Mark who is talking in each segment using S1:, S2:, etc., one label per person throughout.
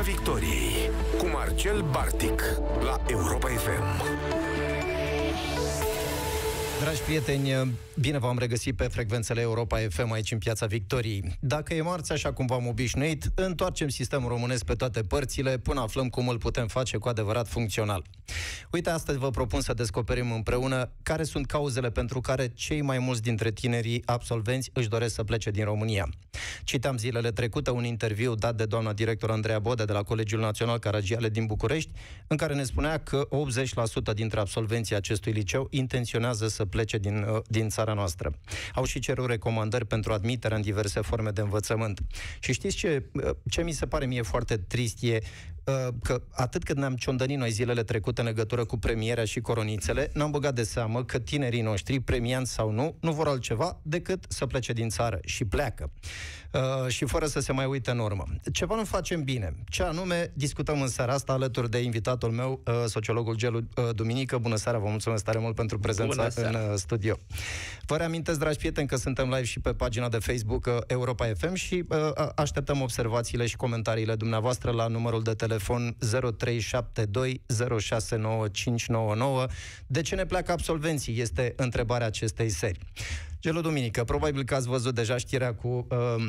S1: Piața Victoriei cu Marcel Bartic la Europa FM.
S2: Dragi prieteni, bine v-am regăsit pe frecvențele Europa FM aici în Piața Victoriei. Dacă e marți, așa cum v-am obișnuit, întoarcem sistemul românesc pe toate părțile până aflăm cum îl putem face cu adevărat funcțional. Uite, astăzi vă propun să descoperim împreună care sunt cauzele pentru care cei mai mulți dintre tinerii absolvenți își doresc să plece din România. Citeam zilele trecute un interviu dat de doamna director Andreea Bode de la Colegiul Național Caragiale din București, în care ne spunea că 80% dintre absolvenții acestui liceu intenționează să plece din, uh, din țara noastră. Au și cerut recomandări pentru admiterea în diverse forme de învățământ. Și știți ce, uh, ce mi se pare mie foarte trist e uh, că atât cât ne-am ciondănit noi zilele trecute în legătură cu premierea și coronițele, n-am băgat de seamă că tinerii noștri, premianți sau nu, nu vor altceva decât să plece din țară și pleacă. Uh, și fără să se mai uite în urmă. Ceva nu facem bine. Ce anume, discutăm în seara asta alături de invitatul meu, uh, sociologul Gelu uh, Duminică. Bună seara, vă mulțumesc tare mult pentru prezența în uh, studio. Vă reamintesc, dragi prieteni, că suntem live și pe pagina de Facebook uh, Europa FM și uh, așteptăm observațiile și comentariile dumneavoastră la numărul de telefon 0372 069599. De ce ne pleacă absolvenții? Este întrebarea acestei serii. Gelo Duminică, probabil că ați văzut deja știrea cu uh,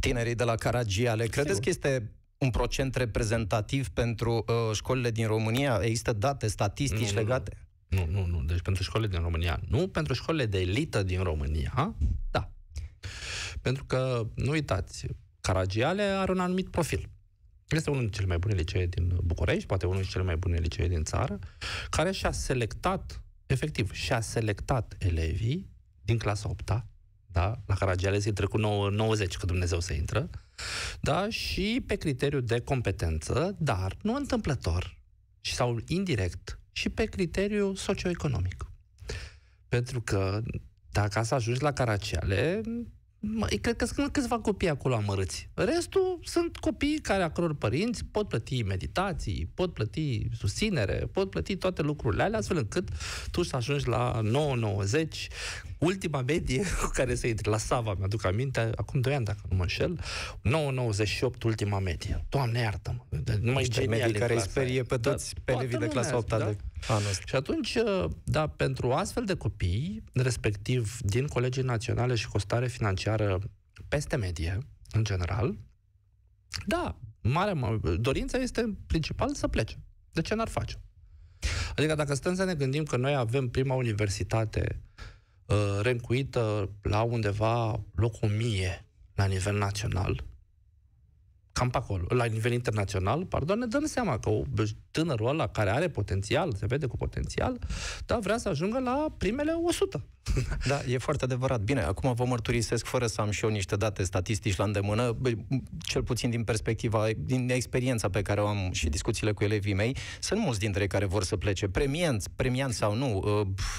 S2: tinerii de la Caragiale. Credeți Sigur. că este un procent reprezentativ pentru uh, școlile din România? Există date statistici
S3: nu,
S2: legate?
S3: Nu, nu, nu. Deci pentru școlile din România nu, pentru școlile de elită din România, da. Pentru că, nu uitați, Caragiale are un anumit profil. Este unul dintre cele mai bune licee din București, poate unul dintre cele mai bune licee din țară, care și-a selectat, efectiv, și-a selectat elevii din clasa 8 da? la Caragiales intră cu 9, 90, că Dumnezeu se intră, da? și pe criteriu de competență, dar nu întâmplător, și sau indirect, și pe criteriu socioeconomic. Pentru că dacă să ajungi la Caraciale, Mă, cred că sunt câțiva copii acolo amărâți. Restul sunt copii care, a căror părinți pot plăti meditații, pot plăti susținere, pot plăti toate lucrurile alea, astfel încât tu să ajungi la 9,90. Ultima medie cu care să intri la Sava, mi-aduc aminte, acum 2 ani, dacă nu mă înșel, 9,98 ultima medie. Doamne, iartă-mă.
S2: Nu mai medii care îi sperie pe da, toți da, pe elevii de clasa 8 da? de anul
S3: Și atunci, da, pentru astfel de copii, respectiv din colegii naționale și costare financiară financiară peste medie, în general, da, mare, dorința este principal să plece. De ce n-ar face? Adică dacă stăm să ne gândim că noi avem prima universitate uh, rencuită la undeva loc 1000 la nivel național, cam pe acolo, la nivel internațional, pardon, ne dăm seama că tânărul ăla care are potențial, se vede cu potențial, da, vrea să ajungă la primele 100.
S2: Da, e foarte adevărat. Bine, acum vă mărturisesc fără să am și eu niște date statistici la îndemână, cel puțin din perspectiva, din experiența pe care o am și discuțiile cu elevii mei, sunt mulți dintre ei care vor să plece. Premianți, premianți sau nu,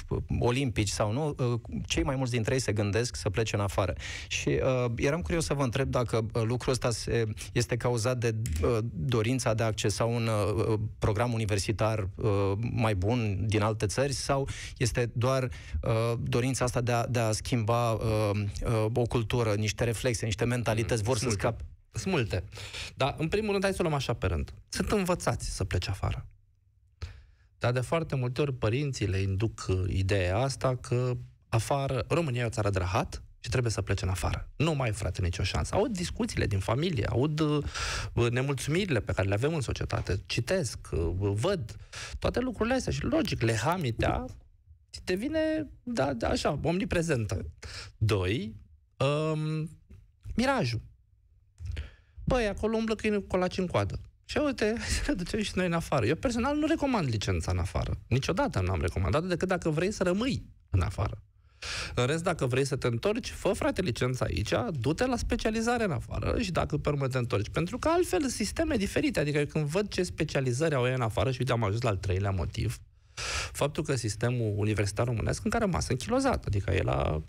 S2: uh, olimpici sau nu, uh, cei mai mulți dintre ei se gândesc să plece în afară. Și uh, eram curios să vă întreb dacă uh, lucrul ăsta se, este cauzat de uh, dorința de a accesa un uh, program universitar uh, mai bun din alte țări sau este doar uh, dorința asta de a, de a schimba uh, uh, o cultură, niște reflexe, niște mentalități, vor Multe. să scape?
S3: Sunt multe. Dar, în primul rând, hai să o luăm așa pe rând. Sunt învățați să plece afară. Dar de foarte multe ori părinții le induc uh, ideea asta că afară, România e o țară de rahat, și trebuie să plece în afară. Nu mai, frate, nicio șansă. Aud discuțiile din familie, aud uh, nemulțumirile pe care le avem în societate, citesc, uh, văd toate lucrurile astea și logic, le hamitea devine, da, da, așa, omniprezentă. Doi, um, mirajul. Băi, acolo umblă câine cu colaci în coadă. Și uite, să ne ducem și noi în afară. Eu personal nu recomand licența în afară. Niciodată nu am recomandat decât dacă vrei să rămâi în afară. În rest, dacă vrei să te întorci, fă frate licența aici, du-te la specializare în afară și dacă pe urmă te întorci. Pentru că altfel sisteme diferite, adică când văd ce specializări au ei în afară și uite am ajuns la al treilea motiv, faptul că sistemul universitar românesc încă a rămas închilozat, adică el a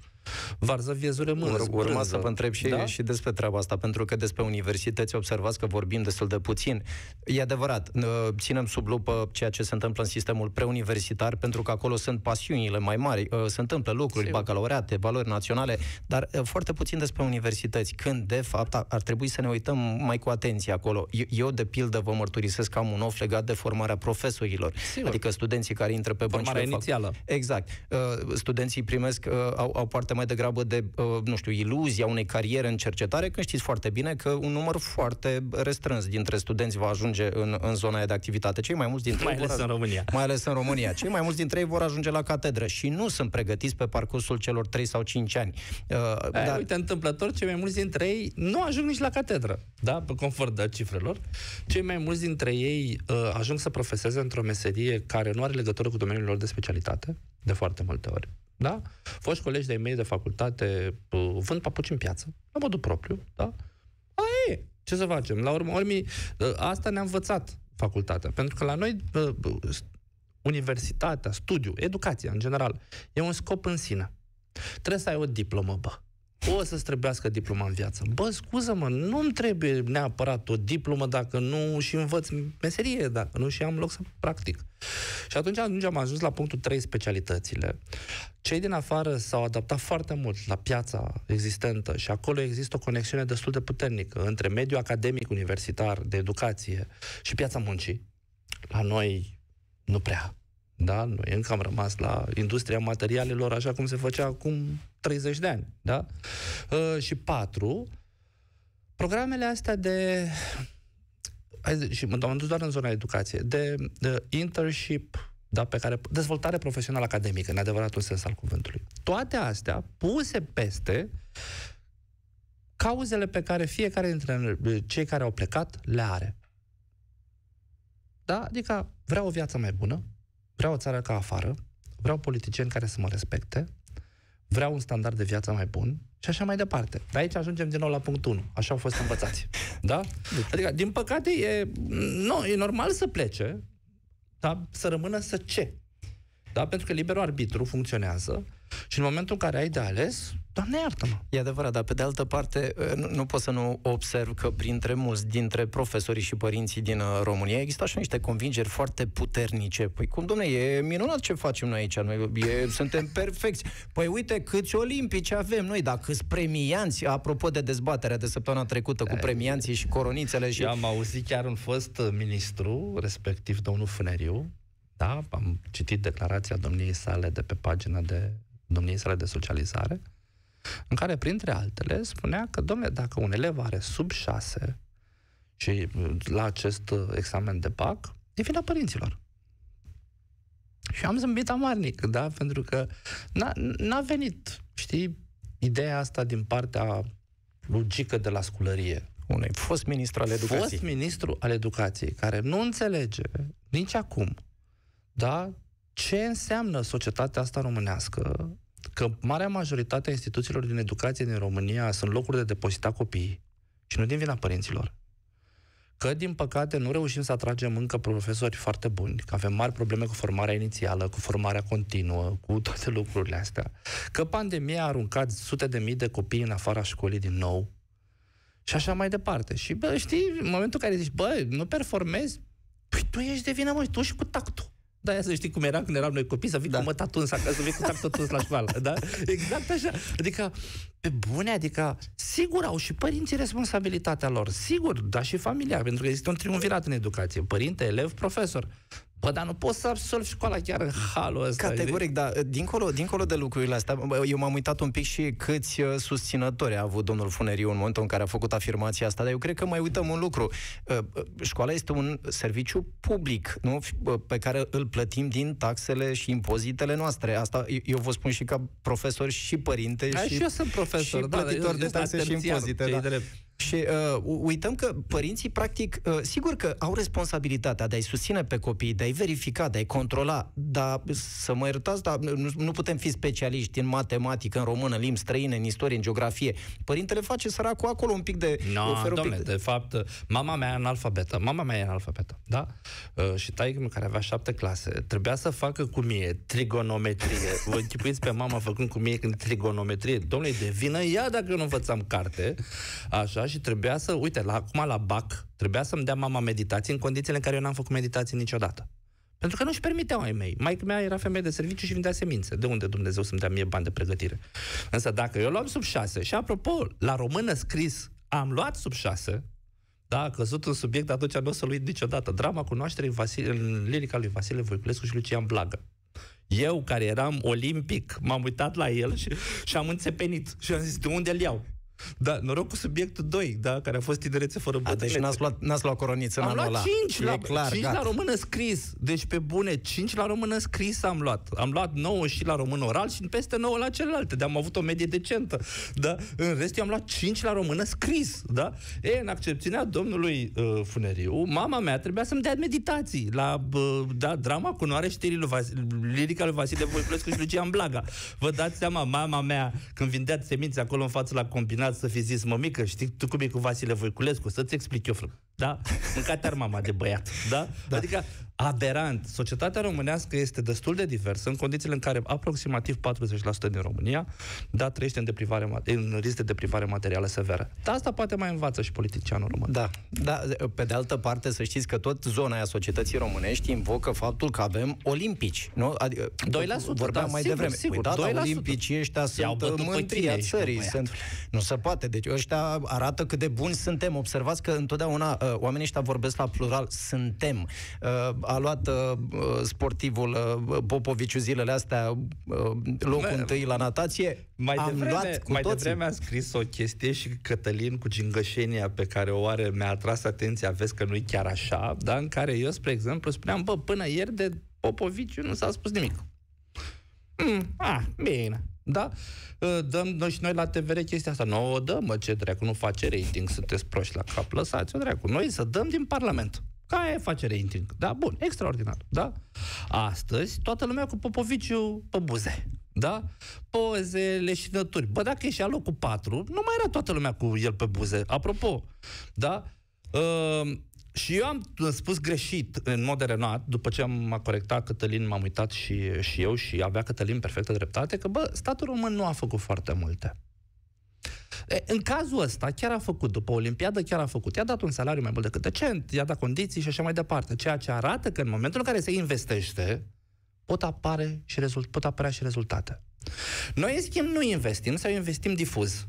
S3: varză viezure mână.
S2: Ur- urma să vă întreb și, da? și despre treaba asta, pentru că despre universități observați că vorbim destul de puțin. E adevărat, ținem sub lupă ceea ce se întâmplă în sistemul preuniversitar, pentru că acolo sunt pasiunile mai mari, ă, se întâmplă lucruri, Sigur. bacalaureate, valori naționale, dar ă, foarte puțin despre universități, când, de fapt, ar trebui să ne uităm mai cu atenție acolo. Eu, de pildă, vă mărturisesc că am un of legat de formarea profesorilor, Sigur. adică studenții care intră pe băncile...
S3: Formarea inițială.
S2: Exact. Studenții primesc, au, au parte mai degrabă de, nu știu, iluzia unei cariere în cercetare, când știți foarte bine că un număr foarte restrâns dintre studenți va ajunge în, în zona de activitate. Cei mai mulți dintre
S3: mai ales vor, în România.
S2: Mai ales în România. Cei mai mulți dintre ei vor ajunge la catedră și nu sunt pregătiți pe parcursul celor 3 sau 5 ani.
S3: Uh, Aia, dar... Uite, întâmplător, cei mai mulți dintre ei nu ajung nici la catedră, da, pe conform de cifrelor. Cei mai mulți dintre ei uh, ajung să profeseze într-o meserie care nu are legătură cu domeniul lor de specialitate, de foarte multe ori. Da? Foști colegi de-ai mei de facultate uh, vând papuci în piață, la modul propriu, da? Aia e. Ce să facem? La urmă, urmii, uh, asta ne-a învățat facultatea. Pentru că la noi uh, universitatea, studiu, educația în general, e un scop în sine. Trebuie să ai o diplomă, bă o să-ți trebuiască diploma în viață. Bă, scuză-mă, nu-mi trebuie neapărat o diplomă dacă nu și învăț meserie, dacă nu și am loc să practic. Și atunci atunci am ajuns la punctul 3, specialitățile. Cei din afară s-au adaptat foarte mult la piața existentă și acolo există o conexiune destul de puternică între mediul academic universitar de educație și piața muncii. La noi nu prea. Da? Noi încă am rămas la industria materialelor așa cum se făcea acum 30 de ani. Da? Uh, și patru, programele astea de hai, și mă am dus doar în zona educație, de, de internship, da, pe care, dezvoltare profesională academică, în adevăratul sens al cuvântului. Toate astea puse peste cauzele pe care fiecare dintre cei care au plecat le are. Da? Adică vreau o viață mai bună, Vreau o țară ca afară, vreau politicieni care să mă respecte, vreau un standard de viață mai bun și așa mai departe. De aici ajungem din nou la punctul 1. Așa au fost învățați. Da? Adică, din păcate, e, nu, e normal să plece, dar să rămână să ce? Da? Pentru că liberul arbitru funcționează și în momentul în care ai de ales, Doamne iartă-mă!
S2: E adevărat, dar pe de altă parte ă, nu, nu pot să nu observ că printre mulți dintre profesorii și părinții din ă, România există așa niște convingeri foarte puternice. Păi cum, domne, e minunat ce facem noi aici, noi e, suntem perfecți. Păi uite câți olimpici avem noi, dar câți premianți, apropo de dezbaterea de săptămâna trecută cu premianții și coronițele și...
S3: Eu am auzit chiar un fost ministru, respectiv domnul Fâneriu, da, am citit declarația domniei sale de pe pagina de domniei sale de socializare, în care, printre altele, spunea că, domnule, dacă un elev are sub 6 și la acest uh, examen de PAC, e vina părinților. Și am zâmbit amarnic, da? Pentru că n-a, n-a venit, știi, ideea asta din partea logică de la sculărie.
S2: Unui fost ministru al educației.
S3: Fost ministru al educației, care nu înțelege nici acum, da? Ce înseamnă societatea asta românească că marea majoritate a instituțiilor din educație din România sunt locuri de depozita copiii și nu din vina părinților. Că, din păcate, nu reușim să atragem încă profesori foarte buni, că avem mari probleme cu formarea inițială, cu formarea continuă, cu toate lucrurile astea. Că pandemia a aruncat sute de mii de copii în afara școlii din nou și așa mai departe. Și, bă, știi, în momentul în care zici, bă, nu performezi, păi tu ești de vină, mă, tu și cu tactul. Da, să știi cum era când eram noi copii, să fii da. cu măta tuns acasă, să fii cu tactul tuns la școală. Da? Exact așa. Adică, pe bune, adică, sigur au și părinții responsabilitatea lor, sigur, dar și familia, pentru că există un triumvirat în educație, părinte, elev, profesor. Bă, dar nu poți să absolvi școala chiar în halul ăsta.
S2: Categoric, da. Dincolo, dincolo de lucrurile astea, eu m-am uitat un pic și câți uh, susținători a avut domnul Funeriu în momentul în care a făcut afirmația asta, dar eu cred că mai uităm un lucru. Uh, uh, școala este un serviciu public, nu? Pe care îl plătim din taxele și impozitele noastre. Asta eu vă spun și ca profesor și părinte
S3: și, și eu sunt profesor,
S2: și da, plătitor de taxe și impozite. Da. Și uh, uităm că părinții, practic, uh, sigur că au responsabilitatea de a-i susține pe copii, de a-i verifica, de a-i controla, dar să mă iertați, dar nu, nu putem fi specialiști în matematică, în română, limbi străine, în istorie, în geografie. Părintele face săracul acolo un pic de...
S3: No,
S2: oferă un
S3: domnule,
S2: pic
S3: de... de fapt, mama mea e analfabetă. Mama mea e analfabetă, da? Uh, și taică care avea șapte clase, trebuia să facă cu mie trigonometrie. Vă închipuiți pe mama făcând cu mie când trigonometrie. Domnule, de vină ea dacă nu învățam carte. Așa, și trebuia să, uite, la, acum la BAC, trebuia să-mi dea mama meditații în condițiile în care eu n-am făcut meditații niciodată. Pentru că nu-și permiteau ai mei. Maica mea era femeie de serviciu și vindea semințe. De unde Dumnezeu să-mi dea mie bani de pregătire? Însă dacă eu luam sub șase, și apropo, la română scris, am luat sub șase, da, a căzut un subiect, atunci nu o să-l uit niciodată. Drama cunoașterii Vasile, în lirica lui Vasile Voiculescu și Lucian Blagă. Eu, care eram olimpic, m-am uitat la el și, și am înțepenit. Și am zis, de unde îl iau? Da, noroc cu subiectul 2, da, care a fost tinerețe fără bătrânețe.
S2: Deci n-ați luat, n-ați luat coroniță în
S3: Am
S2: anul
S3: luat
S2: ăla.
S3: 5
S2: E
S3: la,
S2: clar,
S3: 5
S2: gata.
S3: la română scris. Deci pe bune, 5 la română scris am luat. Am luat 9 și la română oral și peste 9 la celelalte. De am avut o medie decentă. Da? În rest eu am luat 5 la română scris. Da? E, în accepțiunea domnului uh, Funeriu, mama mea trebuia să-mi dea meditații la uh, da, drama cu noare știrii lui Vas- lirica lui Vasile Voiculescu și Lucian Blaga. Vă dați seama, mama mea, când vindea semințe acolo în față la combinat, să fi zis, mămică, știi tu cum e cu Vasile Voiculescu? Să-ți explic eu, frate. Da? Mâncat mama de băiat. Da? da? Adică, aberant. Societatea românească este destul de diversă în condițiile în care aproximativ 40% din România da, trăiește în, deprivare, ma- în risc de deprivare materială severă. Dar asta poate mai învață și politicianul român.
S2: Da, da, pe de altă parte să știți că tot zona aia societății românești invocă faptul că avem olimpici, nu? Adică
S3: 2%,
S2: vorbeam
S3: da,
S2: mai
S3: sigur,
S2: devreme.
S3: sigur,
S2: Păi da, dar
S3: 2%.
S2: olimpicii ăștia
S3: I-au
S2: sunt
S3: bătut pe
S2: mântria
S3: tine, ești,
S2: țării.
S3: băiatul.
S2: Sunt, nu se poate. Deci ăștia arată cât de buni suntem. Observați că întotdeauna uh, oamenii ăștia vorbesc la plural. Suntem. Uh, a luat uh, uh, sportivul uh, Popoviciu zilele astea uh, locul
S3: Mă,
S2: întâi la natație.
S3: Mai
S2: Am
S3: devreme,
S2: luat cu
S3: mai
S2: toții.
S3: devreme a scris o chestie și Cătălin cu gingășenia pe care o are mi-a atras atenția, vezi că nu-i chiar așa, dar în care eu, spre exemplu, spuneam, bă, până ieri de Popoviciu nu s-a spus nimic. Mm, ah, bine. Da? Uh, Dăm noi și noi la TVR chestia asta. Nu o dăm, mă, ce dracu, nu face rating, sunteți proști la cap, lăsați-o dracu. Noi să dăm din Parlament. Ca aia face rating. Da, bun, extraordinar. Da? Astăzi, toată lumea cu Popoviciu pe buze. Da? Poze, leșinături. Bă, dacă e și locul 4, nu mai era toată lumea cu el pe buze. Apropo, da? Uh, și eu am spus greșit, în mod renat, după ce am a corectat Cătălin, m-am uitat și, și eu și avea Cătălin perfectă dreptate, că, bă, statul român nu a făcut foarte multe. E, În cazul ăsta, chiar a făcut, după Olimpiadă, chiar a făcut. I-a dat un salariu mai mult decât decent, i-a dat condiții și așa mai departe. Ceea ce arată că în momentul în care se investește, pot, apare și rezult, pot apărea și rezultate. Noi, în schimb, nu investim sau investim difuz.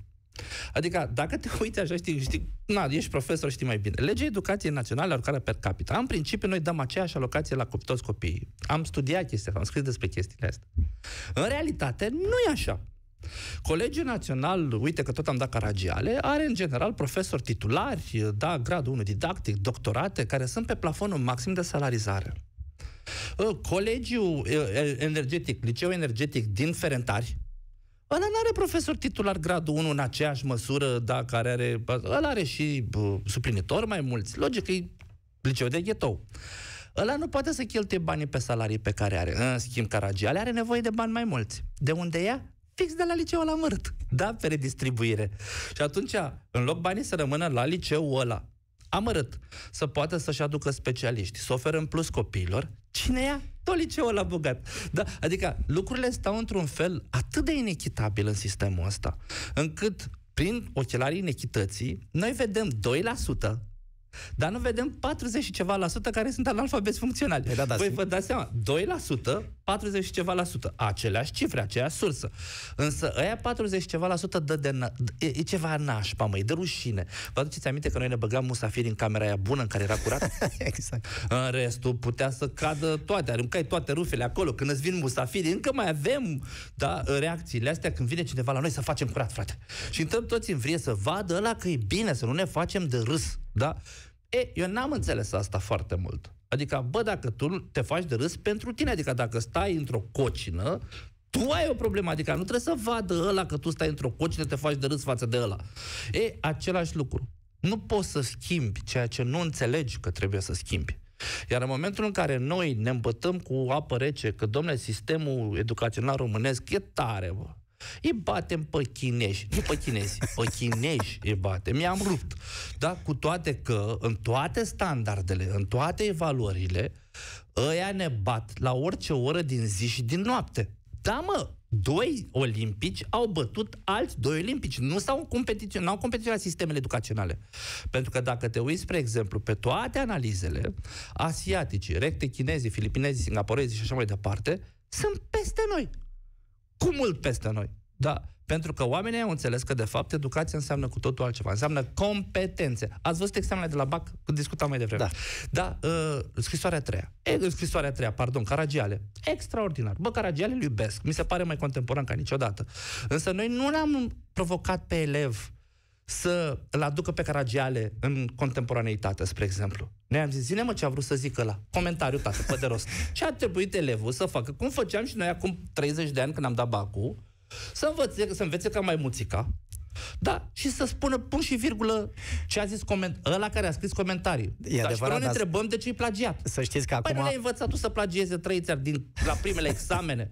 S3: Adică, dacă te uiți așa, știi, știi na, ești profesor, știi mai bine. Legea Educației Naționale, alocarea per capita. În principiu, noi dăm aceeași alocație la copii- toți copiii. Am studiat chestia asta, am scris despre chestiile astea. În realitate, nu e așa. Colegiul Național, uite că tot am dat caragiale, are în general profesori titulari, da, gradul 1 didactic, doctorate, care sunt pe plafonul maxim de salarizare. Uh, Colegiul uh, energetic, liceu energetic din Ferentari, Ăla nu are profesor titular gradul 1 în aceeași măsură, da, care are... Ăla are și uh, suplinitori mai mulți. Logic, e liceu de ghetou. Ăla nu poate să cheltuie banii pe salarii pe care are. În schimb, Caragiale are nevoie de bani mai mulți. De unde ia? Fix de la liceul la mărt. Da, pe redistribuire. Și atunci, în loc banii să rămână la liceul ăla, amărât, să poată să-și aducă specialiști, să oferă în plus copiilor, cine ia? Tot liceul la bogat. Da? Adică lucrurile stau într-un fel atât de inechitabil în sistemul ăsta, încât prin ochelarii inechității, noi vedem 2%, dar nu vedem 40 și ceva la sută care sunt analfabeti funcționali.
S2: Păi da, da,
S3: Voi
S2: simt-
S3: vă dați seama, 2%, 40 și ceva la sută. Aceleași cifre, aceeași sursă. Însă ăia 40 și ceva la sută dă de na- e, e ceva nașpa, măi, de rușine. Vă aduceți aminte că noi ne băgam musafiri în camera aia bună în care era curat?
S2: exact.
S3: În restul putea să cadă toate, aruncai toate rufele acolo. Când îți vin musafiri, încă mai avem da, reacțiile astea când vine cineva la noi să facem curat, frate. Și intrăm toți în vrie să vadă ăla că e bine, să nu ne facem de râs. Da? E, eu n-am înțeles asta foarte mult. Adică, bă, dacă tu te faci de râs pentru tine, adică dacă stai într-o cocină, tu ai o problemă, adică nu trebuie să vadă ăla că tu stai într-o cocină, te faci de râs față de ăla. E, același lucru. Nu poți să schimbi ceea ce nu înțelegi că trebuie să schimbi. Iar în momentul în care noi ne îmbătăm cu apă rece, că, domnule, sistemul educațional românesc e tare, bă. Îi batem pe chinezi, nu pe chinezi, pe chinezi îi batem. Mi-am rupt. Da? Cu toate că, în toate standardele, în toate evaluările, ăia ne bat la orice oră din zi și din noapte. Da, mă, doi olimpici au bătut alți doi olimpici. Nu s-au competiționat, n-au competiționat sistemele educaționale. Pentru că dacă te uiți, spre exemplu, pe toate analizele, asiatici, recte chinezii, filipinezii, singaporezii și așa mai departe, sunt peste noi. Cu mult peste noi. Da. Pentru că oamenii au înțeles că, de fapt, educația înseamnă cu totul altceva. Înseamnă competențe. Ați văzut examenele de la BAC? Discutam mai devreme. Da. Da, uh, scrisoarea a treia. E, scrisoarea a treia, pardon, Caragiale. Extraordinar. Bă, Caragiale îl iubesc. Mi se pare mai contemporan ca niciodată. Însă noi nu l-am provocat pe elev să îl aducă pe Caragiale în contemporaneitate, spre exemplu. Noi am zis, zine mă ce a vrut să zică la comentariu, tată, pe de rost. Ce a trebuit elevul să facă? Cum făceam și noi acum 30 de ani când am dat bacul, să învețe, să învețe ca mai muțica, da, și să spună pun și virgulă ce a zis coment- ăla care a scris comentarii.
S2: E
S3: da,
S2: adevărat,
S3: și pe noi ne
S2: dar-
S3: întrebăm de ce e plagiat.
S2: Să știți că
S3: Păi
S2: acum...
S3: nu le-ai învățat tu să plagieze trei țări din, la primele examene.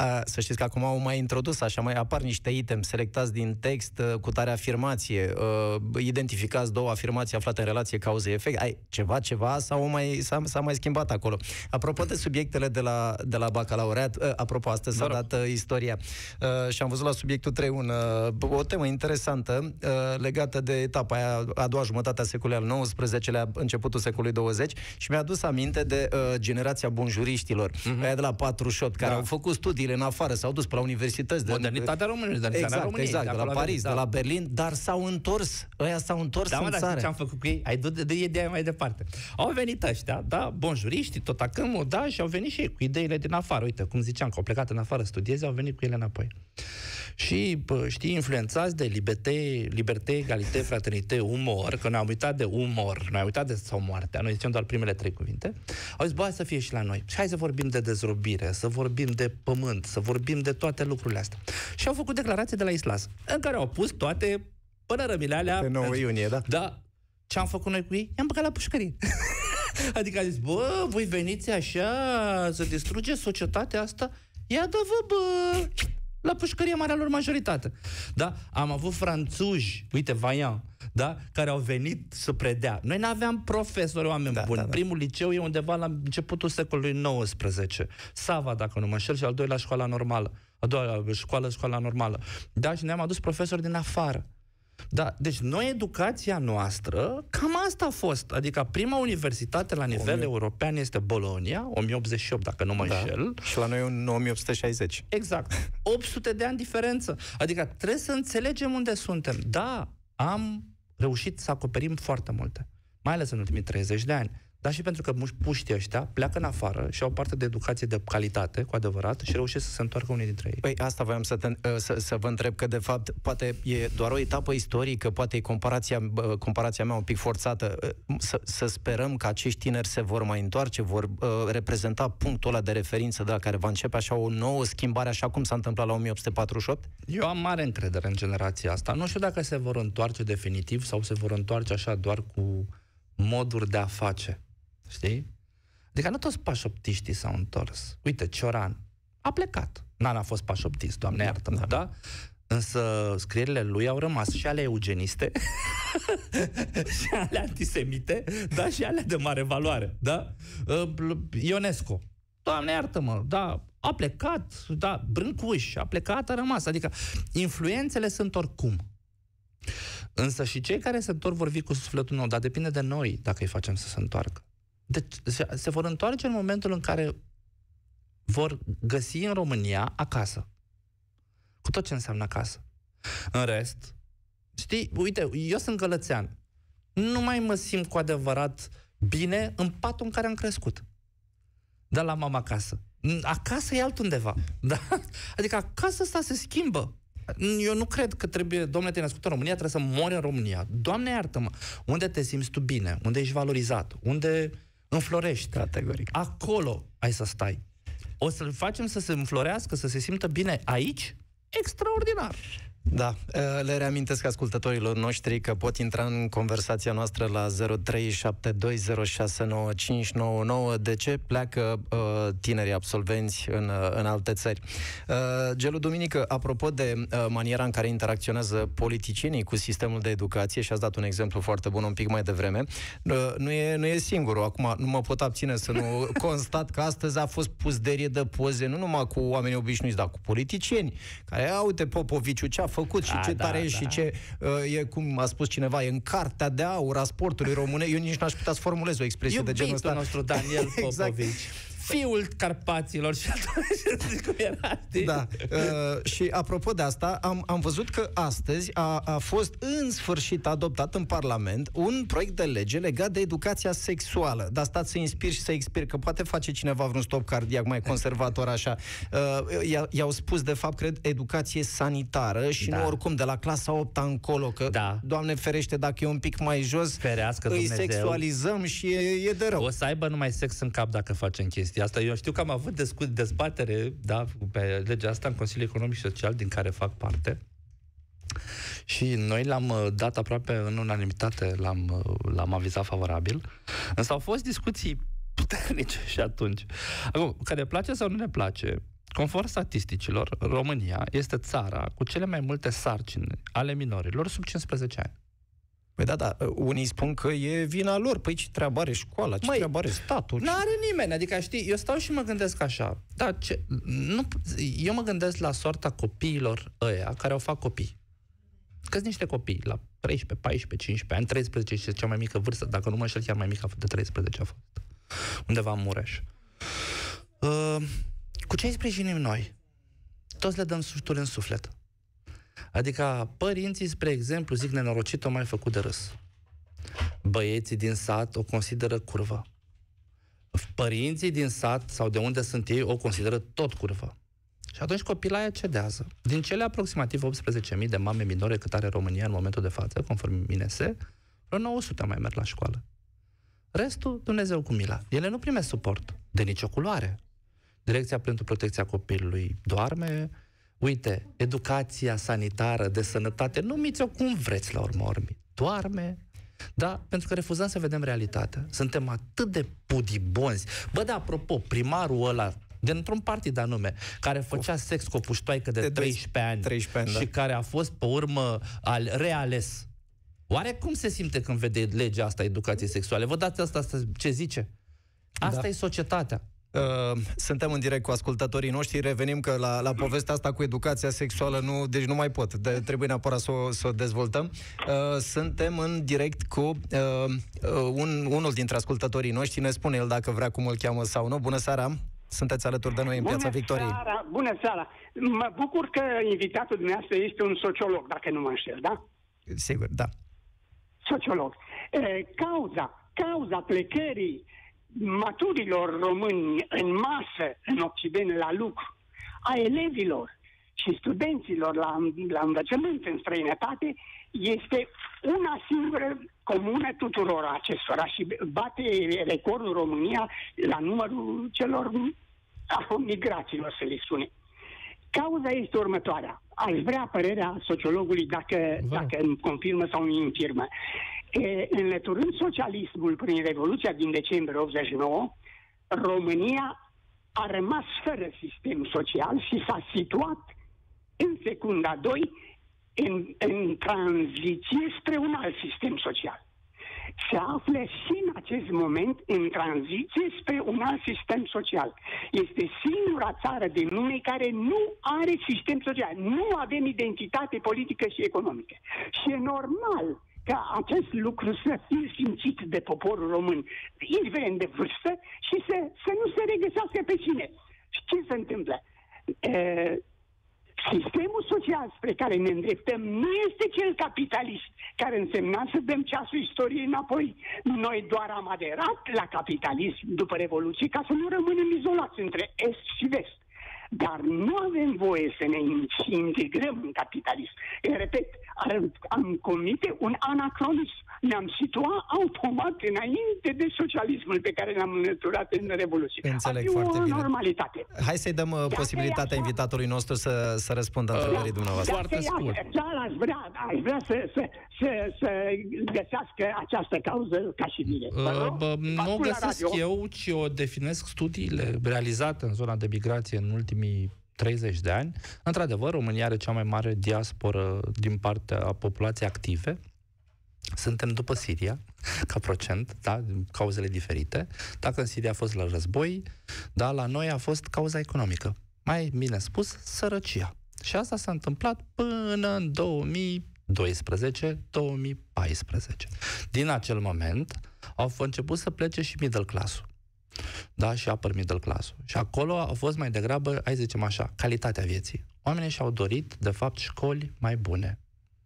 S2: A, să știți că acum au mai introdus, așa, mai apar niște item selectați din text uh, cu tare afirmație, uh, identificați două afirmații aflate în relație cauză-efect. Ai, ceva, ceva sau mai, s-a, s-a mai schimbat acolo. Apropo de subiectele de la, de la bacalaureat, uh, apropo, astăzi s-a
S3: Vă rog.
S2: dat uh, istoria uh, și am văzut la subiectul 3 un, uh, o temă interesantă uh, legată de etapa aia, a doua jumătate a secolului al XIX-lea, începutul secolului 20 și mi-a adus aminte de uh, generația bunjuriștilor, mm-hmm. aia de la 48, care
S3: Da.
S2: au făcut studiile în afară, s-au dus pe la universități. De,
S3: Modernitatea românilor, modernitatea
S2: Exact,
S3: României.
S2: exact, de, la
S3: acolo
S2: Paris,
S3: avem,
S2: de la Berlin, dar s-au întors, ăia s-au întors
S3: Da, mă,
S2: în
S3: dar
S2: țară.
S3: știi ce am făcut cu ei? Ai du de, de ideea mai departe. Au venit ăștia, da, bonjuriștii, tot acâmul, da, și au venit și ei cu ideile din afară. Uite, cum ziceam, că au plecat în afară studieze, au venit cu ele înapoi. Și, bă, știi, influențați de liberté, liberté, egalité, fraternité, umor, că ne-am uitat de umor, ne-am uitat de sau moartea, noi zicem doar primele trei cuvinte, au zis, bă, hai să fie și la noi. Și hai să vorbim de dezrobire, să vorbim de pământ, să vorbim de toate lucrurile astea. Și au făcut declarație de la Islas, în care au pus toate pănărămile alea.
S2: Pe 9 iunie, da?
S3: Da. Ce am făcut noi cu ei? I-am băgat la pușcărie. adică a zis, bă, voi veniți așa să distrugeți societatea asta? Ia dă-vă, bă, la pușcărie marea lor majoritate. Da? Am avut franțuzi, uite, Vaian, da? care au venit să predea. Noi n-aveam profesori, oameni
S2: Da,
S3: buni.
S2: da, da.
S3: Primul liceu e undeva la începutul secolului XIX. Sava, dacă nu mă înșel, și al doilea școala normală. A doua școală, școala normală. Da, și ne-am adus profesori din afară. Da, deci noi, educația noastră, cam asta a fost. Adică prima universitate la nivel european este Bologna, 1088, dacă nu mă
S2: Da.
S3: înșel.
S2: Și la noi un 1860.
S3: Exact. 800 de ani diferență. Adică trebuie să înțelegem unde suntem. Da, am reușit să acoperim foarte multe. Mai ales în ultimii 30 de ani. Dar și pentru că muși- puștii ăștia pleacă în afară și au parte de educație de calitate, cu adevărat, și reușesc să se întoarcă unii dintre ei.
S2: Păi asta voiam să, te, să, să vă întreb, că de fapt poate e doar o etapă istorică, poate e comparația, bă, comparația mea un pic forțată. Să, să sperăm că acești tineri se vor mai întoarce, vor uh, reprezenta punctul ăla de referință de la care va începe așa o nouă schimbare, așa cum s-a întâmplat la 1848?
S3: Eu am mare încredere în generația asta. Nu știu dacă se vor întoarce definitiv sau se vor întoarce așa doar cu moduri de a face. Știi? Adică nu toți pașoptiștii s-au întors. Uite, Cioran a plecat. N-a a fost pașoptist, doamne iartă da. da? Însă scrierile lui au rămas și ale eugeniste, și ale antisemite, da, și ale de mare valoare, da? Uh, Ionesco, Doamne iartă-mă, da, a plecat, da, Brâncuș, a plecat, a rămas. Adică influențele sunt oricum. Însă și cei care se întorc vor fi cu sufletul nou, dar depinde de noi dacă îi facem să se întoarcă. Deci se, se vor întoarce în momentul în care vor găsi în România acasă. Cu tot ce înseamnă acasă. În rest, știi, uite, eu sunt gălățean. Nu mai mă simt cu adevărat bine în patul în care am crescut. Da, la mama acasă. Acasă e altundeva. Da? Adică acasă asta se schimbă. Eu nu cred că trebuie, domnule, te-ai născut în România, trebuie să mori în România. Doamne, iartă-mă, unde te simți tu bine, unde ești valorizat, unde înflorești.
S2: Categoric.
S3: Acolo ai să stai. O să-l facem să se înflorească, să se simtă bine aici? Extraordinar.
S2: Da, le reamintesc ascultătorilor noștri că pot intra în conversația noastră la 0372069599 de ce pleacă uh, tinerii absolvenți în, uh, în alte țări. Uh, Gelu Duminică, apropo de uh, maniera în care interacționează politicienii cu sistemul de educație, și ați dat un exemplu foarte bun un pic mai devreme, uh, nu, e, nu e singurul. Acum nu mă pot abține să nu constat că astăzi a fost puzderie de poze, nu numai cu oameni obișnuiți, dar cu politicieni, care, au uite, Popoviciu, ce a făcut și da, ce tare da, și da. ce uh, e, cum a spus cineva, e în cartea de aur a sportului române. Eu nici n-aș putea să formulez o expresie Iubitul de genul ăsta.
S3: nostru Daniel Popovici. exact fiul Carpaților și atunci cum era,
S2: știi? Da. Uh, și apropo de asta, am, am văzut că astăzi a, a fost în sfârșit adoptat în Parlament un proiect de lege legat de educația sexuală. Dar stați să inspir și să expir, că poate face cineva vreun stop cardiac mai conservator așa. Uh, i-au spus, de fapt, cred, educație sanitară și da. nu oricum de la clasa 8 încolo, că, da. Doamne ferește, dacă e un pic mai jos,
S3: Ferească îi
S2: Dumnezeu. sexualizăm și e, e de rău.
S3: O să aibă numai sex în cap dacă facem chestia chestia asta. Eu știu că am avut dezbatere da, pe legea asta în Consiliul Economic și Social, din care fac parte. Și noi l-am uh, dat aproape în unanimitate, l-am, uh, l-am avizat favorabil. Însă au fost discuții puternice și atunci. Acum, că ne place sau nu ne place, conform statisticilor, România este țara cu cele mai multe sarcini ale minorilor sub 15 ani.
S2: Păi da, da, unii spun că e vina lor. Păi ce treabă are școala, ce Măi, treabă are statul?
S3: Nu are nimeni, adică știi, eu stau și mă gândesc așa. Da, ce, nu, eu mă gândesc la soarta copiilor ăia care au fac copii. că niște copii, la 13, 14, 15 ani, 13 și cea mai mică vârstă, dacă nu mă înșel, chiar mai mică de 13 a fost. Undeva în Mureș. Uh, cu ce îi sprijinim noi? Toți le dăm sușturi în suflet. Adică părinții, spre exemplu, zic nenorocit, o mai făcut de râs. Băieții din sat o consideră curvă. Părinții din sat sau de unde sunt ei o consideră tot curvă. Și atunci copilaia cedează. Din cele aproximativ 18.000 de mame minore cât are România în momentul de față, conform MINESE, vreo 900 mai merg la școală. Restul, Dumnezeu cu mila. Ele nu primesc suport de nicio culoare. Direcția pentru protecția copilului doarme, Uite, educația sanitară de sănătate, numiți-o cum vreți la urmă urmi. Doarme, da, pentru că refuzăm să vedem realitatea. Suntem atât de pudibonzi. Bă, da, apropo, primarul ăla dintr-un partid anume, care făcea sex cu o puștoaică de, de 13 ani
S2: 13 ani,
S3: și
S2: da.
S3: care a fost pe urmă al reales. Oare cum se simte când vede legea asta educației sexuale? Vă dați asta, asta ce zice? Asta da. e societatea.
S2: Uh, suntem în direct cu ascultătorii noștri, revenim că la, la povestea asta cu educația sexuală nu, deci nu mai pot, de, trebuie neapărat să o, să o dezvoltăm. Uh, suntem în direct cu uh, uh, un, unul dintre ascultătorii noștri, ne spune el dacă vrea cum îl cheamă sau nu. Bună seara! Sunteți alături de noi în
S4: bună
S2: Piața Victoriei.
S4: Seara, bună seara! Mă bucur că invitatul dumneavoastră este un sociolog, dacă nu mă înșel, da?
S2: Sigur, da.
S4: Sociolog. E, cauza, cauza plecării maturilor români în masă în Occident la lucru, a elevilor și studenților la, la învățământ în străinătate este una singură comună tuturor acestora și bate recordul România la numărul celor a migraților, să le spune. Cauza este următoarea. Aș vrea părerea sociologului dacă, dacă îmi confirmă sau îmi infirmă. E, înlăturând socialismul prin Revoluția din decembrie 89, România a rămas fără sistem social și s-a situat în secunda 2 în, în tranziție spre un alt sistem social. Se află și în acest moment în tranziție spre un alt sistem social. Este singura țară din lume care nu are sistem social. Nu avem identitate politică și economică. Și e normal ca acest lucru să fie simțit de poporul român, indiferent de vârstă, și să, să nu se regăsească pe cine. Și ce se întâmplă? E, sistemul social spre care ne îndreptăm nu este cel capitalist, care însemna să dăm ceasul istoriei înapoi. Noi doar am aderat la capitalism după Revoluție ca să nu rămânem izolați între Est și Vest. Dar nu avem voie să ne integrăm în capitalism. Eu repet, am comite un anacronism. Ne-am situat automat înainte de socialismul pe care l-am înlăturat în Revoluție.
S2: Înțeleg
S4: Ar fi
S2: foarte
S4: o
S2: bine.
S4: normalitate.
S2: Hai să-i dăm uh,
S4: Dacă
S2: posibilitatea
S4: e așa-
S2: invitatului nostru să, să răspundă întrebării dumneavoastră.
S3: Foarte
S4: Dacă e
S3: scurt.
S4: așa, Dar aș vrea, aș vrea să, să, să, să găsească această cauză ca și mine. Vă
S3: Uh,
S4: rog,
S3: bă,
S4: vă
S3: nu o
S4: ascult la
S3: găsesc
S4: radio.
S3: eu, ci o definesc studiile realizate în zona de migrație în ultimii 30 de ani. Într-adevăr, România are cea mai mare diasporă din partea populației active. Suntem după Siria, ca procent, da, din cauzele diferite. Dacă în Siria a fost la război, da, la noi a fost cauza economică. Mai bine spus, sărăcia. Și asta s-a întâmplat până în 2012-2014. Din acel moment au f- început să plece și middle class da, și upper middle class Și acolo a fost mai degrabă, hai să zicem așa, calitatea vieții. Oamenii și-au dorit, de fapt, școli mai bune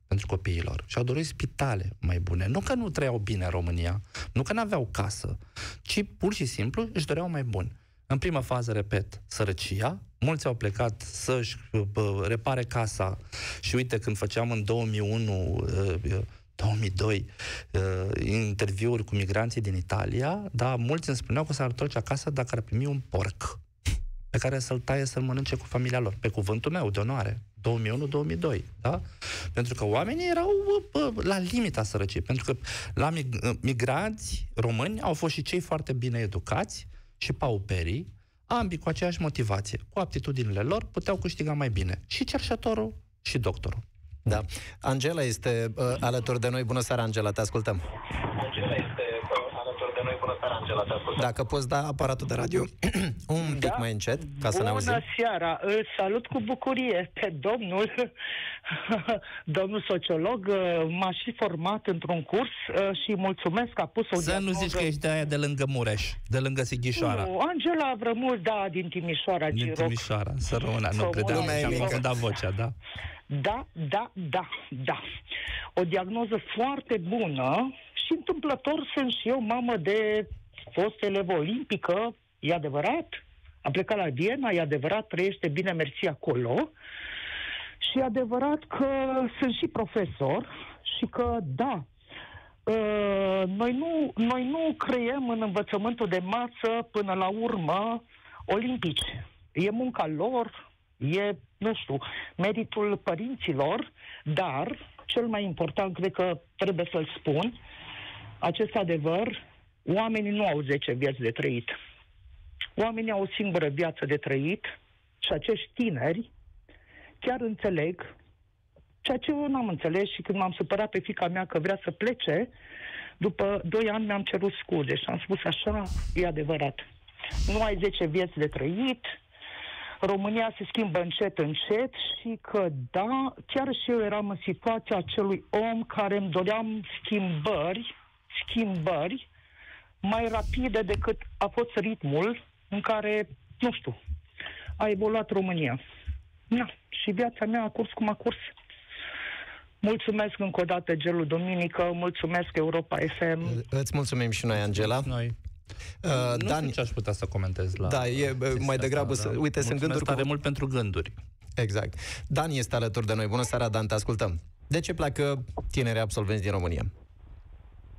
S3: pentru copiilor. Și-au dorit spitale mai bune. Nu că nu trăiau bine în România, nu că n-aveau casă, ci pur și simplu își doreau mai bun. În prima fază, repet, sărăcia. Mulți au plecat să-și bă, repare casa și uite, când făceam în 2001 uh, 2002 uh, interviuri cu migranții din Italia, da, mulți îmi spuneau că s-ar întoarce acasă dacă ar primi un porc pe care să-l taie să-l mănânce cu familia lor. Pe cuvântul meu, de onoare. 2001-2002, da? Pentru că oamenii erau bă, la limita sărăciei. Pentru că la mig- migranți români au fost și cei foarte bine educați și pauperii, ambii cu aceeași motivație. Cu aptitudinile lor puteau câștiga mai bine. Și cerșătorul și doctorul.
S2: Da. Angela este uh, alături de noi. Bună seara, Angela, te ascultăm. Dacă poți da aparatul de radio un pic
S5: Da.
S2: mai încet, ca să ne
S5: Bună
S2: auzim.
S5: seara! Îl salut cu bucurie pe domnul, domnul sociolog. M-a și format într-un curs uh, și mulțumesc că a pus o
S3: Să nu zici că ești de aia de lângă Mureș, de lângă Sighișoara.
S5: Nu, Angela Avrămul, da, din Timișoara,
S3: Din
S5: Giroc.
S3: Timișoara, să rămână, nu
S5: Frumos.
S3: credeam,
S2: Lumea e
S3: și-am
S2: mică.
S3: confundat vocea, da?
S5: Da, da, da, da. O diagnoză foarte bună și întâmplător sunt și eu mamă de fost elevă olimpică, e adevărat. A plecat la Viena, e adevărat, trăiește bine, mersi acolo. Și e adevărat că sunt și profesor și că, da, Uh, noi nu, noi nu creăm în învățământul de masă până la urmă olimpici. E munca lor, e, nu știu, meritul părinților, dar cel mai important, cred că trebuie să-l spun, acest adevăr, oamenii nu au 10 vieți de trăit. Oamenii au o singură viață de trăit și acești tineri chiar înțeleg ceea ce eu n-am înțeles și când m-am supărat pe fica mea că vrea să plece, după doi ani mi-am cerut scuze și am spus așa, e adevărat. Nu ai 10 vieți de trăit, România se schimbă încet, încet și că da, chiar și eu eram în situația acelui om care îmi doream schimbări, schimbări mai rapide decât a fost ritmul în care, nu știu, a evoluat România. Na, și viața mea a curs cum a curs. Mulțumesc încă o dată, Gelu Duminică, mulțumesc Europa FM.
S2: Îți mulțumim și noi, Angela.
S3: Noi.
S2: Uh,
S3: nu
S2: Dan,
S3: știu ce aș putea să comentez la
S2: Da, e, bă,
S3: chestia
S2: mai degrabă
S3: asta,
S2: să-
S3: da.
S2: uite, sunt
S3: Mulțumesc
S2: gânduri cu-
S3: tare mult pentru gânduri.
S2: exact. Dan este alături de noi. Bună seara, Dan, te ascultăm. De ce pleacă tinerii absolvenți din România?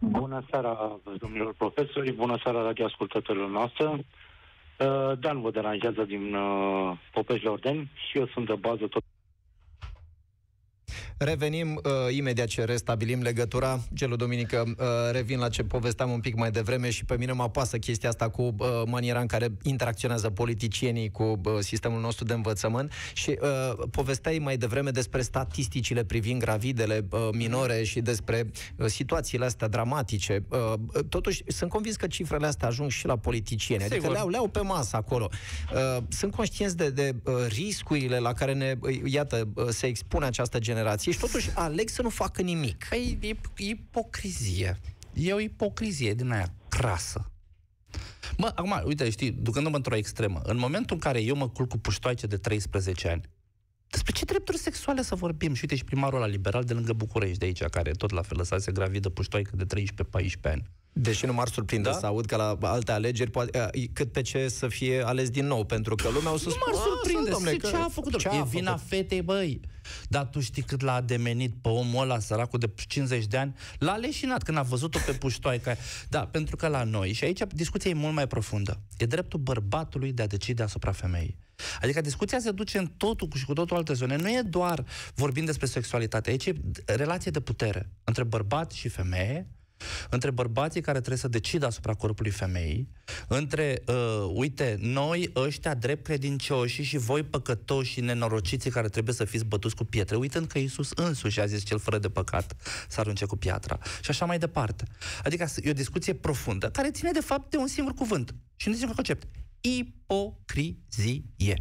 S6: Bună seara, domnilor profesori, bună seara, radioascultătorilor noastre. Uh, Dan vă deranjează din uh, Popești la Ordeni și eu sunt de bază tot
S2: Revenim uh, imediat ce restabilim legătura. Gelu Duminică, uh, revin la ce povesteam un pic mai devreme și pe mine mă apasă chestia asta cu uh, maniera în care interacționează politicienii cu uh, sistemul nostru de învățământ și uh, povesteai mai devreme despre statisticile privind gravidele uh, minore și despre uh, situațiile astea dramatice. Uh, totuși, sunt convins că cifrele astea ajung și la politicieni, adică
S3: Sigur.
S2: le-au, le-au pe masă acolo. Uh, sunt conștienți de, de uh, riscurile la care ne, uh, iată, uh, se expune această generație și totuși aleg să nu facă nimic.
S3: Păi e ipocrizie. E o ipocrizie din aia crasă. Mă, acum, uite, știi, ducându-mă într-o extremă, în momentul în care eu mă culc cu puștoaice de 13 ani, despre ce drepturi sexuale să vorbim? Și uite și primarul la liberal de lângă București, de aici, care tot la fel lăsase gravidă puștoaică de 13-14 ani.
S2: Deși nu m-ar surprinde
S3: Da?
S2: să aud că la alte alegeri poate, uh, cât pe ce să fie ales din nou, pentru că lumea o să
S3: Nu
S2: spună,
S3: m-ar
S2: "A,
S3: surprinde.
S2: domnule,
S3: Ce,
S2: că-
S3: ce a făcut?
S2: ce
S3: e
S2: a
S3: vina
S2: făcut?"
S3: fetei, băi. Dar tu știi cât l-a ademenit pe omul ăla, săracul de 50 de ani? L-a leșinat când a văzut-o pe puștoaica. Da, pentru că la noi, și aici discuția e mult mai profundă, e dreptul bărbatului de a decide asupra femeii. Adică discuția se duce în totul și cu totul alte zone. Nu e doar vorbind despre sexualitate, aici e relație de putere între bărbat și femeie, între bărbații care trebuie să decidă asupra corpului femeii, între, uh, uite, noi ăștia drept credincioși și voi păcătoși și nenorociții care trebuie să fiți bătuți cu pietre, uitând că Iisus însuși a zis cel fără de păcat să arunce cu piatra și așa mai departe. Adică e o discuție profundă care ține de fapt de un singur cuvânt și un singur concept. Ipocrizie.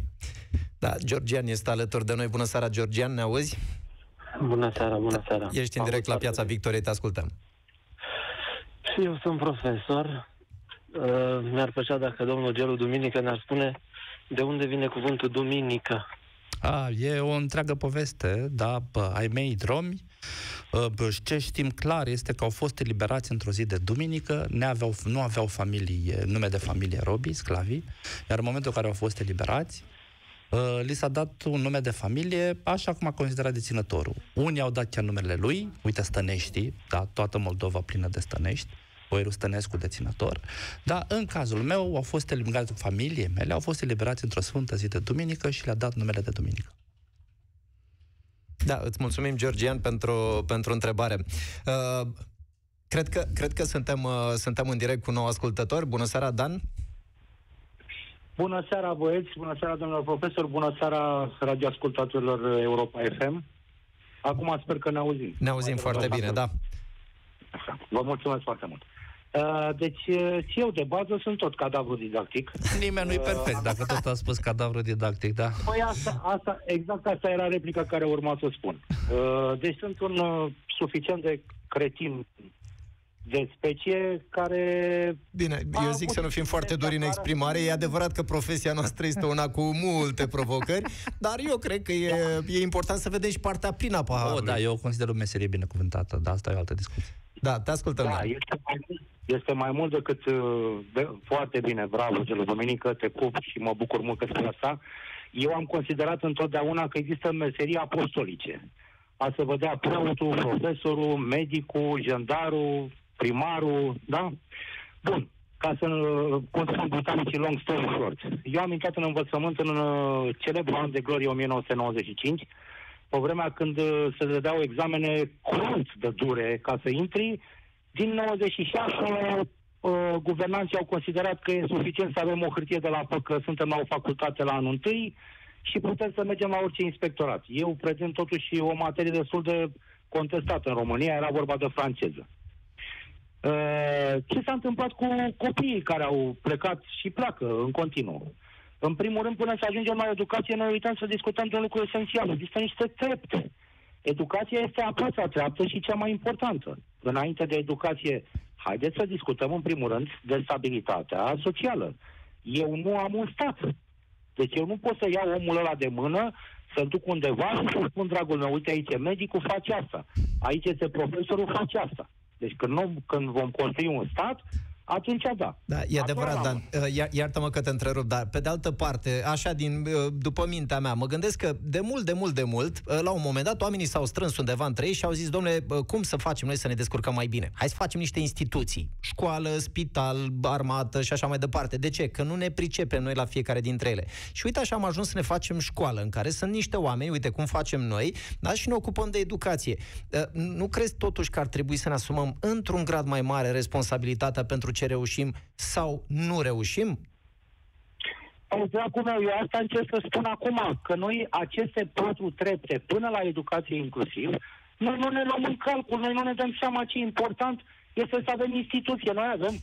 S2: Da, Georgian este alături de noi. Bună seara, Georgian, ne auzi?
S7: Bună seara, bună seara.
S2: Ești în
S7: Am
S2: direct la
S7: auzit
S2: Piața
S7: foarte
S2: Victoriei, te ascultăm.
S7: Bine. Și eu sunt profesor. Uh, mi-ar plăcea dacă domnul Gelu Duminică ne-ar spune de unde vine cuvântul duminică.
S3: A, e o întreagă poveste, da, bă, ai mei dromi. Uh, bă, Ce știm clar este că au fost eliberați într-o zi de duminică, neaveau, nu aveau familie, nume de familie robii, sclavii, iar în momentul în care au fost eliberați, uh, li s-a dat un nume de familie așa cum a considerat deținătorul. Unii au dat chiar numele lui, uite Stănești, da, toată Moldova plină de Stănești, Boierul Stănescu deținător, dar în cazul meu au fost eliberați, familiei mele au fost eliberați într-o sfântă zi de duminică și le-a dat numele de duminică.
S2: Da, îți mulțumim, Georgian, pentru, pentru întrebare. Uh, cred, că, cred că suntem, uh, suntem în direct cu nou ascultător. Bună seara, Dan.
S6: Bună seara, băieți, bună seara, domnilor profesor, bună seara, radioascultatorilor Europa FM. Acum sper că ne auzim.
S2: Ne auzim
S6: Mai
S2: foarte
S6: devreme,
S2: bine, da.
S6: Așa. Vă mulțumesc foarte mult. Uh, Deci, uh, și eu de bază sunt tot cadavru didactic.
S3: Nimeni nu-i perfect, dacă tot a spus cadavru didactic, da.
S6: Păi asta, asta, exact asta era replica care urma să o spun. Uh, Deci sunt un uh, suficient de cretin de specie care...
S2: Bine,
S6: A
S2: eu zic
S6: avut
S2: să nu fim foarte duri în
S6: afară.
S2: exprimare. E adevărat că profesia noastră este una cu multe provocări, dar eu cred că e, e important să vedem și partea plină a
S3: Oh,
S2: paharului.
S3: da, eu consider o meserie binecuvântată, dar asta e o altă discuție.
S2: Da, te ascultăm.
S6: Da,
S2: Dan.
S6: este mai, mult- este mai mult decât uh, de, foarte bine. Bravo, Gelu Duminică, te pup și mă bucur mult că spui asta. Eu am considerat întotdeauna că există meserii apostolice. A să vă dea preotul, profesorul, medicul, jandarul, primarul, da? Bun, ca să uh, continuăm britanicii long story short. Eu am intrat în învățământ în uh, celebrul an de glorie 1995, pe vremea când uh, se dădeau examene crunt de dure ca să intri. Din 96, uh, guvernanții au considerat că e suficient să avem o hârtie de la FăC, că suntem la o facultate la anul întâi și putem să mergem la orice inspectorat. Eu prezint totuși o materie destul de contestată în România, era vorba de franceză. Uh, ce s-a întâmplat cu copiii care au plecat și pleacă în continuu? În primul rând, până să ajungem la educație, noi uităm să discutăm de un lucru esențial. Există niște trepte. Educația este a patra treaptă și cea mai importantă. Înainte de educație, haideți să discutăm în primul rând de stabilitatea socială. Eu nu am un stat. Deci eu nu pot să iau omul ăla de mână, să-l duc undeva și să spun, dragul meu, uite aici e medicul, face asta. Aici este profesorul, face asta. Deci când, nu, când vom construi un stat, atunci da.
S2: Da, e adevărat,
S6: Acolo
S2: Dan.
S6: am-
S2: Uh, ia- Iartă-mă că te întrerup, dar pe de altă parte, așa din uh, după mintea mea, mă gândesc că de mult, de mult, de mult, uh, la un moment dat, oamenii s-au strâns undeva între ei și au zis, domnule, uh, cum să facem noi să ne descurcăm mai bine? Hai să facem niște instituții, școală, spital, armată și așa mai departe. De ce? Că nu ne pricepem noi la fiecare dintre ele. Și uite așa am ajuns să ne facem școală în care sunt niște oameni, uite cum facem noi, da, și ne ocupăm de educație. Uh, Nu crezi totuși că ar trebui să ne asumăm într-un grad mai mare responsabilitatea pentru ce reușim sau nu reușim?
S6: Păi, dragul meu, eu asta încerc să spun acum, că noi aceste patru trepte, până la educație inclusiv, noi nu ne luăm în calcul, noi nu ne dăm seama ce important este să avem instituție. Noi avem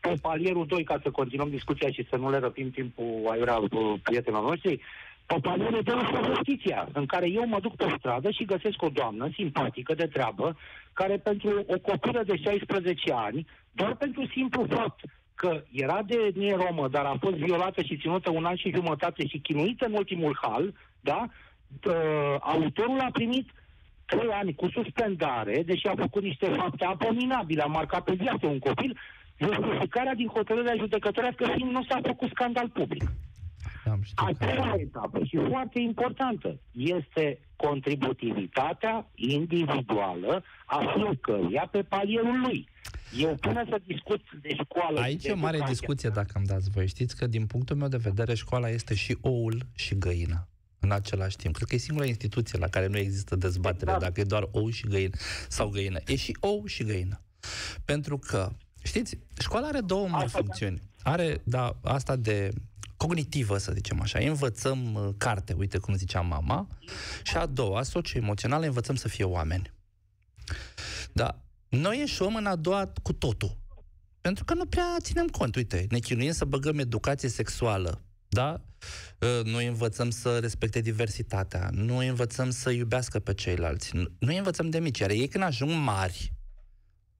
S6: pe palierul 2, ca să continuăm discuția și să nu le răpim timpul aiurea uh, prietenilor noștri, pe palierul 2 este justiția, în care eu mă duc pe stradă și găsesc o doamnă simpatică de treabă, care pentru o copilă de 16 ani, doar pentru simplu fapt că era de etnie romă, dar a fost violată și ținută un an și jumătate și chinuită în ultimul hal, da? Uh, autorul a primit trei ani cu suspendare, deși a făcut niște fapte abominabile, a marcat pe viață un copil, justificarea din hotărârea judecătorească fiind nu s-a făcut scandal public.
S8: Am știut
S6: A
S8: că-
S6: treia etapă și foarte importantă este contributivitatea individuală a fiecăruia pe palierul lui. Eu până să discut de școală... și
S3: Aici
S6: de
S3: e o mare
S6: educație-
S3: discuție, dacă îmi dați voi. Știți că, din punctul meu de vedere, școala este și oul și găina în același timp. Cred că e singura instituție la care nu există dezbatere
S6: Exact.
S3: dacă e doar ou și găină sau găină. E și ou și găină. Pentru că, știți, școala are două mari
S6: Asta-
S3: funcțiuni. Are, da, asta de cognitivă, să zicem așa. Învățăm uh, carte, uite cum zicea mama, și a doua, socioemoțională, învățăm să fie oameni. Da, noi ieșim în a doua cu totul. Pentru că nu prea ținem cont. Uite, ne chinuim să băgăm educație sexuală, da? Uh, Noi învățăm să respecte diversitatea, nu învățăm să iubească pe ceilalți, nu nu îi învățăm de mici, iar ei când ajung mari,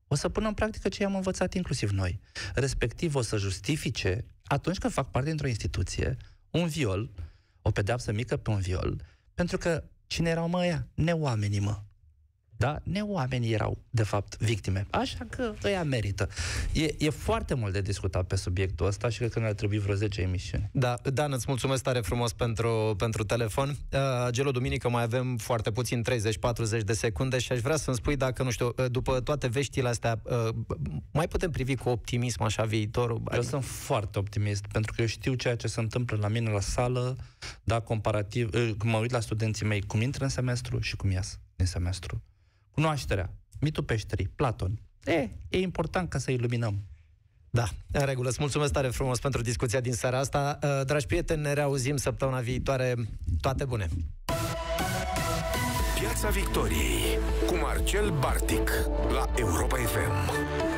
S3: o să pună în practică ce am învățat inclusiv noi. Respectiv o să justifice, atunci când fac parte dintr-o instituție, un viol, o pedeapsă mică pe un viol, pentru că cine erau mă ăia? Neoamenii, mă. Da? Neoamenii erau, de fapt, victime. Așa că ăia merită. E, e foarte mult de discutat pe subiectul ăsta și cred că ne-ar trebui vreo 10 emisiuni.
S2: Da, Dan, îți mulțumesc tare frumos pentru, pentru telefon. Uh, Gelo Duminică, mai avem foarte puțin, 30-40 de secunde și aș vrea să-mi spui dacă, nu știu, uh, după toate veștile astea, uh, mai putem privi cu optimism așa viitorul?
S3: Eu sunt foarte optimist, pentru că eu știu ceea ce se întâmplă la mine la sală, da, comparativ, eh, când mă uit la studenții mei, cum intră în semestru și cum ies din semestru. Cunoașterea, mitul peșterii, Platon. E, e important ca să iluminăm.
S2: Da, în regulă. Îți mulțumesc tare frumos pentru discuția din seara asta. Uh, Dragi prieteni, ne reauzim săptămâna viitoare. Toate bune!
S1: Piața Victoriei cu Marcel Bartic la Europa FM.